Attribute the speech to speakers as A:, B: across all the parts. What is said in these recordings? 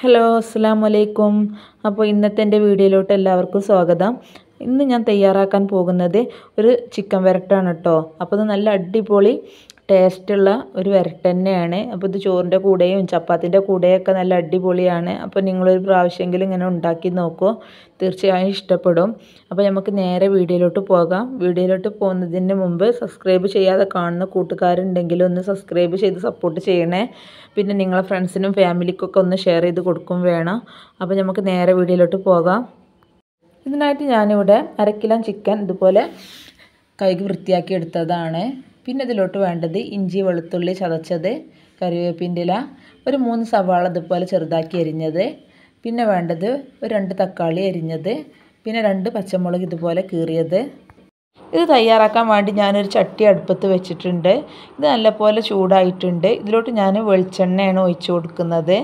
A: Hello അസ്സാം വലൈക്കും അപ്പോൾ ഇന്നത്തെ എന്റെ വീഡിയോയിലോട്ട് എല്ലാവർക്കും സ്വാഗതം. ഇന്ന് ഞാൻ തയ്യാറാക്കാൻ പോകുന്നത് ഒരു ചിക്കൻ വരട്ടാണ് കേട്ടോ. അപ്പോൾ ഇത് നല്ല അടിപൊളി ടേസ്റ്റുള്ള ഒരു വരട്ട് തന്നെയാണ്. അപ്പോൾ ഇത് ചോറിന്റെ കൂടെയും ചപ്പാത്തിന്റെ കൂടെയൊക്കെ നല്ല അടിപൊളിയാണ്. അപ്പോൾ നിങ്ങളൊരു പ്രാവശ്യമെങ്കിലും ഇങ്ങനെ ഉണ്ടാക്കി നോക്കൂ. തീർച്ചയായും ഇഷ്ടപ്പെടും. അപ്പോൾ നമുക്ക് നേരെ വീഡിയോയിലോട്ട് പോകാം. വീഡിയോയിലോട്ട് പോകുന്നതിന് മുമ്പ് സബ്സ്ക്രൈബ് ചെയ്യാതെ കാണുന്ന കൂട്ടുകാരുണ്ടെങ്കിൽ ഒന്ന് സബ്സ്ക്രൈബ് ചെയ്ത് സപ്പോർട്ട് ചെയ്യണേ. പിന്നെ നിങ്ങളെ ഫ്രണ്ട്സിനും ഫാമിലിക്കൊക്കെ ഒന്ന് ഷെയർ ചെയ്ത് കൊടുക്കും വേണം. അപ്പോൾ നമുക്ക് നേരെ വീഡിയോയിലോട്ട് പോകാം. ഇതിനായിട്ട് ഞാനിവിടെ അര കിലോ ചിക്കൻ ഇതുപോലെ കൈക്ക് വൃത്തിയാക്കി എടുത്തതാണ്. പിന്നെ ഇതിലോട്ട് വേണ്ടത് ഇഞ്ചി വെളുത്തുള്ളി ചതച്ചത് കറിവേപ്പിന്റെ ഇല ഒരു മൂന്ന് സവാള ഇതുപോലെ ചെറുതാക്കി അരിഞ്ഞത് പിന്നെ വേണ്ടത് ഒരു രണ്ട് തക്കാളി അരിഞ്ഞത് പിന്നെ രണ്ട് പച്ചമുളക് ഇതുപോലെ കീറിയത്. ഇത് തയ്യാറാക്കാൻ വേണ്ടി ഞാനൊരു ചട്ടി അടുപ്പത്ത് വെച്ചിട്ടുണ്ട്. ഇത് നല്ലപോലെ ചൂടായിട്ടുണ്ട്. ഇതിലോട്ട് ഞാൻ വെളിച്ചെണ്ണയാണ് ഒഴിച്ചു കൊടുക്കുന്നത്.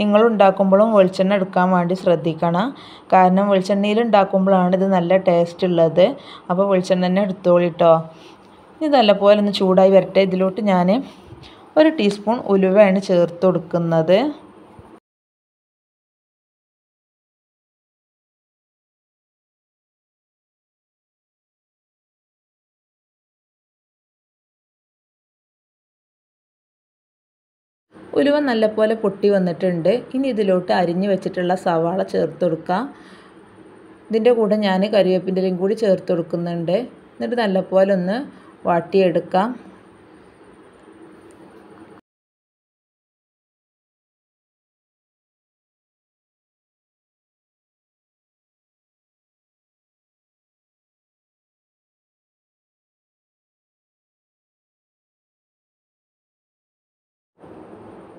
A: നിങ്ങൾ ഉണ്ടാക്കുമ്പോഴും വെളിച്ചെണ്ണ എടുക്കാൻ വേണ്ടി ശ്രദ്ധിക്കണം. കാരണം വെളിച്ചെണ്ണയിൽ ഉണ്ടാക്കുമ്പോഴാണ് ഇത് നല്ല ടേസ്റ്റ് ഉള്ളത്. അപ്പോൾ വെളിച്ചെണ്ണ തന്നെ എടുത്തോളിട്ടോ ഇത് നല്ലപോലെ ഒന്ന് ചൂടായി വരട്ടെ. ഇതിലോട്ട് ഞാൻ ഒരു ടീസ്പൂൺ ഉലുവയാണ് ചേർത്ത് കൊടുക്കുന്നത് ഉലുവ നല്ലപോലെ പൊട്ടി വന്നിട്ടുണ്ട്. ഇനി ഇതിലോട്ട് അരിഞ്ഞു വെച്ചിട്ടുള്ള സവാള ചേർത്ത് കൊടുക്കാം ഇതിന്റെ കൂടെ ഞാൻ കരിവേപ്പിന്റെലും കൂടി ചേർത്ത് കൊടുക്കുന്നുണ്ട് എന്നിട്ട് നല്ലപോലെ ഒന്ന് വാട്ടിയെടുക്കാം.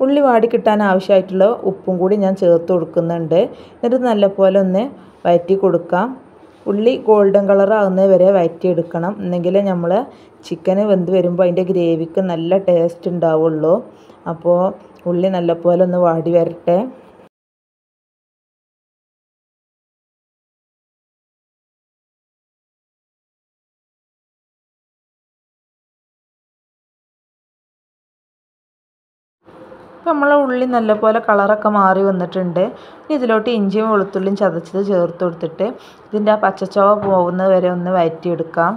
A: ഉള്ളി വാടി കിട്ടാൻ ആവശ്യമായിട്ടുള്ള ഉപ്പും കൂടി ഞാൻ ചേർത്ത് കൊടുക്കുന്നുണ്ട്. എന്നിട്ട് നല്ലപോലെ ഒന്ന് വയറ്റി കൊടുക്കാം. ഉള്ളി ഗോൾഡൻ കളർ ആകുന്നത് വരെ വഴറ്റിയെടുക്കണം എന്നെങ്കിലേ നമ്മൾ ചിക്കന് വെന്ത് വരുമ്പോൾ അതിന്റെ ഗ്രേവിക്ക് നല്ല ടേസ്റ്റ് ഉണ്ടാവുള്ളൂ. അപ്പോൾ ഉള്ളി നല്ലപോലെ ഒന്ന് വാടി വരട്ടെ. അപ്പോൾ നമ്മളെ ഉള്ളി നല്ലപോലെ കളറൊക്കെ മാറി വന്നിട്ടുണ്ട്. ഇനി ഇതിലോട്ട് ഇഞ്ചിയും വെളുത്തുള്ളിയും ചതച്ചത് ചേർത്ത് കൊടുത്തിട്ട് ഇതിന്റെ ആ പച്ചച്ചവ പോകുന്നത് വരെ ഒന്ന് വഴറ്റിയെടുക്കാം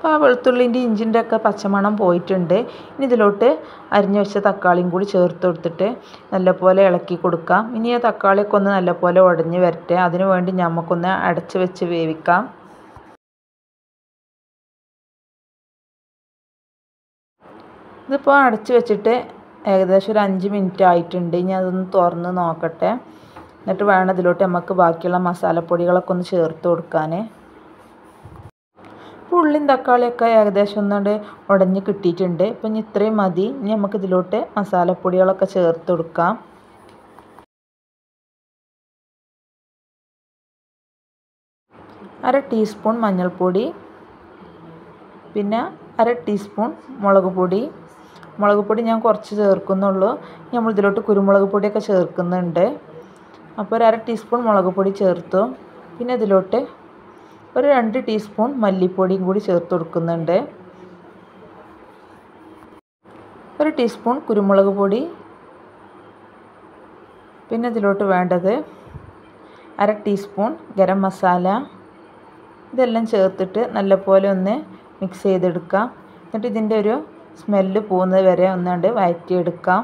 A: അപ്പോൾ ആ വെളുത്തുള്ളിന്റെ ഇഞ്ചിന്റെ ഒക്കെ പച്ചമണം പോയിട്ടുണ്ട്. ഇനി ഇതിലോട്ട് അരിഞ്ഞു വെച്ച തക്കാളിയും കൂടി ചേർത്ത് കൊടുത്തിട്ട് നല്ലപോലെ ഇളക്കി കൊടുക്കാം. ഇനി ആ തക്കാളിയൊക്കെ ഒന്ന് നല്ലപോലെ ഉടഞ്ഞ് വരട്ടെ. അതിനു വേണ്ടി നമുക്കൊന്ന് അടച്ച് വെച്ച് വേവിക്കാം. ഇതിപ്പോൾ അടച്ച് വെച്ചിട്ട് ഏകദേശം ഒരു അഞ്ച് മിനിറ്റ് ആയിട്ടുണ്ട്. ഇനി അതൊന്ന് തുറന്ന് നോക്കട്ടെ. എന്നിട്ട് വേണം ഇതിലോട്ട് നമുക്ക് ബാക്കിയുള്ള മസാലപ്പൊടികളൊക്കെ ഒന്ന് ചേർത്ത് കൊടുക്കാൻ. ഉള്ളിയും തക്കാളിയൊക്കെ ഏകദേശം ഒന്നുകൊണ്ട് ഉടഞ്ഞ് കിട്ടിയിട്ടുണ്ട്. ഇപ്പം ഇനി ഇത്രയും മതി. ഇനി നമുക്ക് ഇതിലോട്ട് മസാലപ്പൊടികളൊക്കെ ചേർത്ത് കൊടുക്കാം. അര ടീസ്പൂൺ മഞ്ഞൾപ്പൊടി പിന്നെ അര ടീസ്പൂൺ മുളക് പൊടി മുളക് പൊടി ഞാൻ കുറച്ച് ചേർക്കുന്നുള്ളൂ. നമ്മൾ ഇതിലോട്ട് കുരുമുളക് പൊടിയൊക്കെ ചേർക്കുന്നുണ്ട്. അപ്പോൾ ഒരു അര ടീസ്പൂൺ മുളക് പൊടി ചേർത്തു. പിന്നെ ഇതിലോട്ട് ഒരു രണ്ട് ടീസ്പൂൺ മല്ലിപ്പൊടിയും കൂടി ചേർത്ത് കൊടുക്കുന്നുണ്ട്. ഒരു ടീസ്പൂൺ കുരുമുളക് പൊടി. പിന്നെ ഇതിലോട്ട് വേണ്ടത് അര ടീസ്പൂൺ ഗരം മസാല. ഇതെല്ലാം ചേർത്തിട്ട് നല്ലപോലെ ഒന്ന് മിക്സ് ചെയ്തെടുക്കാം. എന്നിട്ട് ഇതിന്റെ ഒരു സ്മെല്ല് പോകുന്നത് വരെ ഒന്നുകൊണ്ട് വഴറ്റിയെടുക്കാം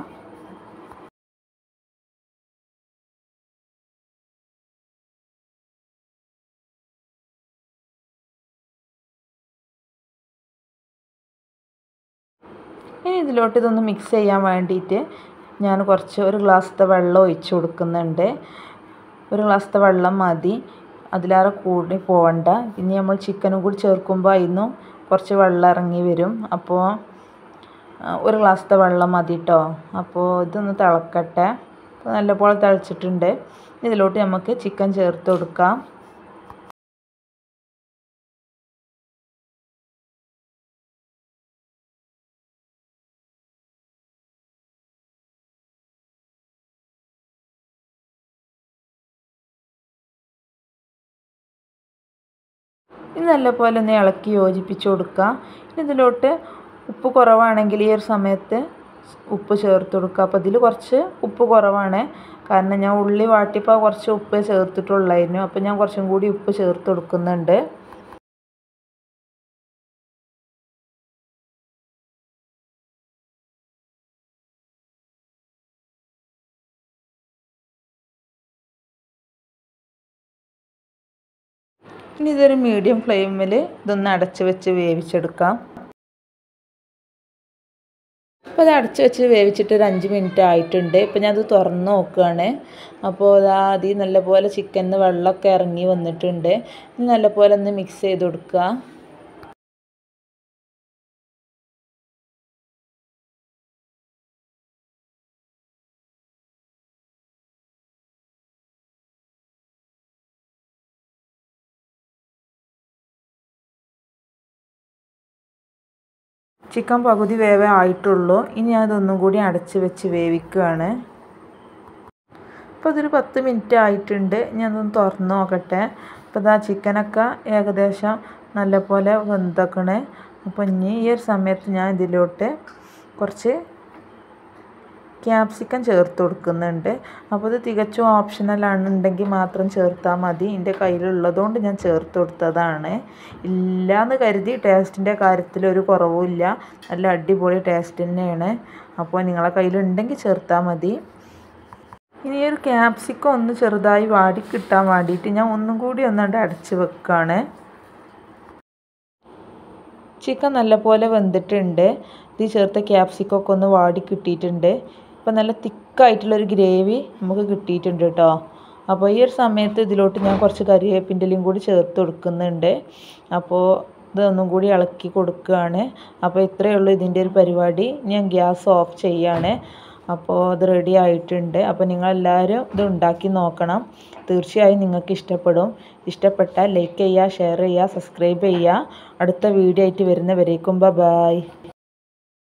A: ഇനി ഇതിലോട്ട് ഇതൊന്ന് മിക്സ് ചെയ്യാൻ വേണ്ടിയിട്ട് ഞാൻ കുറച്ച് ഒരു ഗ്ലാസ്സത്തെ വെള്ളം ഒഴിച്ച് കൊടുക്കുന്നുണ്ട്. ഒരു ഗ്ലാസ്സത്തെ വെള്ളം മതി. അതിലേറെ കൂടി പോകണ്ട ഇനി നമ്മൾ ചിക്കനും കൂടി ചേർക്കുമ്പോൾ അതിന്നും കുറച്ച് വെള്ളം ഇറങ്ങി വരും. അപ്പോൾ ഒരു ഗ്ലാസ്സത്തെ വെള്ളം മതി കേട്ടോ അപ്പോൾ ഇതൊന്ന് തിളക്കട്ടെ. നല്ലപോലെ തിളച്ചിട്ടുണ്ട്. ഇതിലോട്ട് നമുക്ക് ചിക്കൻ ചേർത്ത് കൊടുക്കാം. ഇത് നല്ലപോലെ ഒന്ന് ഇളക്കി യോജിപ്പിച്ച് കൊടുക്കുക ഇതിലോട്ട് ഉപ്പ് കുറവാണെങ്കിൽ ഈ ഒരു സമയത്ത് ഉപ്പ് ചേർത്ത് കൊടുക്കുക. അപ്പോൾ ഇതിൽ കുറച്ച് ഉപ്പ് കുറവാണ്. കാരണം ഞാൻ ഉള്ളി വാട്ടിയപ്പോൾ കുറച്ച് ഉപ്പ് ചേർത്തിട്ടുള്ളായിരുന്നു. അപ്പോൾ ഞാൻ കുറച്ചും കൂടി ഉപ്പ് ചേർത്ത് കൊടുക്കുന്നുണ്ട്. ഇനി ഇതൊരു മീഡിയം ഫ്ലെയിമിൽ ഇതൊന്ന് അടച്ച് വെച്ച് വേവിച്ചെടുക്കാം. അപ്പോൾ അത് അടച്ച് വെച്ച് വേവിച്ചിട്ട് ഒരു അഞ്ച് മിനിറ്റ് ആയിട്ടുണ്ട്. ഇപ്പോൾ ഞാനത് തുറന്ന് നോക്കുകയാണ് അപ്പോൾ അതാ അതിൽ നല്ലപോലെ ചിക്കനിൽ വെള്ളമൊക്കെ ഇറങ്ങി വന്നിട്ടുണ്ട്. നല്ലപോലെ ഒന്ന് മിക്സ് ചെയ്ത് കൊടുക്കുക. ചിക്കൻ പകുതി വേവേ ആയിട്ടുള്ളൂ. ഇനി അതൊന്നും കൂടി അടച്ച് വെച്ച് വേവിക്കുകയാണ്. അപ്പോൾ അതൊരു പത്ത് മിനിറ്റ് ആയിട്ടുണ്ട്. ഞാൻ അതൊന്ന് തുറന്ന് നോക്കട്ടെ. അപ്പോൾ ഇതാ ചിക്കനൊക്കെ ഏകദേശം നല്ലപോലെ വെന്തക്കണേ. അപ്പോൾ ഇനി ഈ ഒരു സമയത്ത് ഞാൻ ഇതിലോട്ട് കുറച്ച് ക്യാപ്സിക്കം ചേർത്ത് കൊടുക്കുന്നുണ്ട്. അപ്പോൾ ഇത് തികച്ചും ഓപ്ഷണലാണെന്നുണ്ടെങ്കിൽ മാത്രം ചേർത്താൽ മതി. എന്റെ കയ്യിലുള്ളതുകൊണ്ട് ഞാൻ ചേർത്ത് കൊടുത്തതാണ്. ഇല്ലയെന്ന് കരുതി ടേസ്റ്റിന്റെ കാര്യത്തിൽ ഒരു കുറവുമില്ല നല്ല അടിപൊളി ടേസ്റ്റ് തന്നെയാണ്. അപ്പോൾ നിങ്ങളെ കയ്യിലുണ്ടെങ്കിൽ ചേർത്താൽ മതി. ഇനി ഒരു ക്യാപ്സിക്കം ഒന്ന് ചെറുതായി വാടി കിട്ടാൻ വേണ്ടിയിട്ട് ഞാൻ ഒന്നും കൂടി ഒന്നുകൊണ്ട് അടച്ച് വെക്കുകയാണ് ചിക്കൻ നല്ലപോലെ വെന്തിട്ടുണ്ട്. ഇത് ചേർത്ത ക്യാപ്സിക്കൊക്കെ ഒന്ന് വാടി കിട്ടിയിട്ടുണ്ട്. ഇപ്പോൾ നല്ല തിക്കായിട്ടുള്ളൊരു ഗ്രേവി നമുക്ക് കിട്ടിയിട്ടുണ്ട് കേട്ടോ. അപ്പോൾ ഈ ഒരു സമയത്ത് ഇതിലോട്ട് ഞാൻ കുറച്ച് കറിവേപ്പിന്റെലും കൂടി ചേർത്ത് കൊടുക്കുന്നുണ്ട്. അപ്പോൾ ഇതൊന്നും കൂടി ഇളക്കി കൊടുക്കുകയാണ്. അപ്പോൾ ഇത്രയേ ഉള്ളൂ ഇതിന്റെ ഒരു പരിപാടി. ഞാൻ ഗ്യാസ് ഓഫ് ചെയ്യാണ്. അപ്പോൾ അത് റെഡി ആയിട്ടുണ്ട്. അപ്പോൾ നിങ്ങളെല്ലാവരും ഇത് ഉണ്ടാക്കി നോക്കണം. തീർച്ചയായും നിങ്ങൾക്ക് ഇഷ്ടപ്പെടും. ഇഷ്ടപ്പെട്ടാൽ ലൈക്ക് ചെയ്യുക ഷെയർ ചെയ്യുക സബ്സ്ക്രൈബ് ചെയ്യുക. അടുത്ത വീഡിയോ ആയിട്ട് വരുന്നവരേക്കും ബൈ.